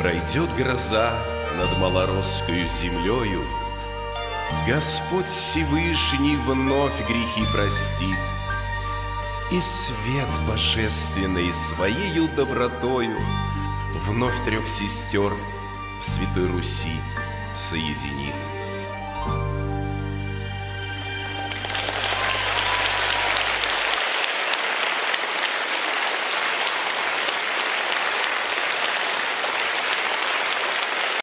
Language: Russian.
Пройдет гроза над малоросскою землею, Господь Всевышний вновь грехи простит, И свет божественный своею добротою Вновь трех сестер в Святой Руси соединит.